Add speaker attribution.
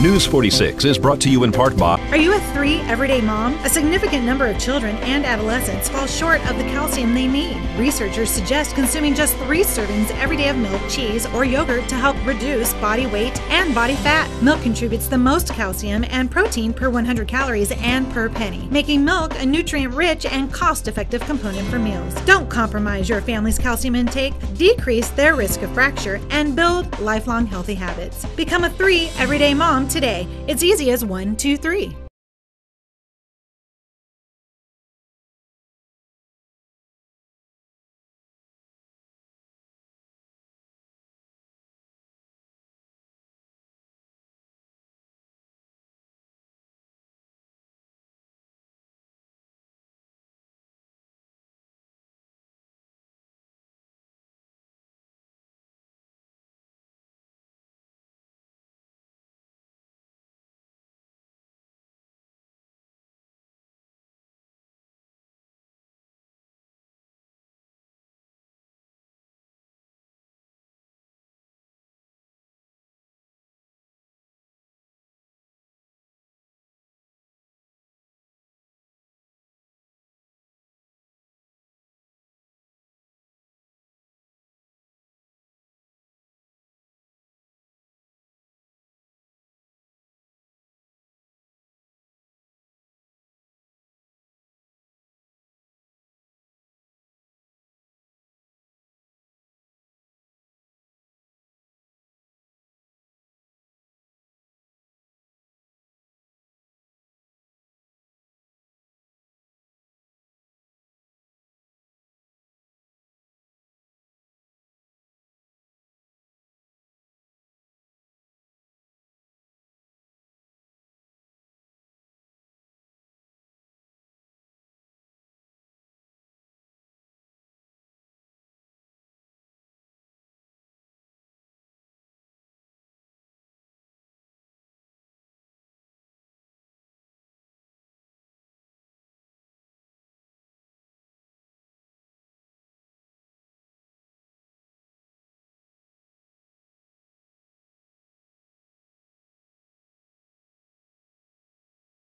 Speaker 1: News 46 is brought to you in part by
Speaker 2: Are you a three everyday mom? A significant number of children and adolescents fall short of the calcium they need. Researchers suggest consuming just three servings every day of milk, cheese, or yogurt to help reduce body weight and body fat. Milk contributes the most calcium and protein per 100 calories and per penny, making milk a nutrient rich and cost effective component for meals. Don't compromise your family's calcium intake, decrease their risk of fracture, and build lifelong healthy habits. Become a three everyday mom today. It's easy as one, two, three.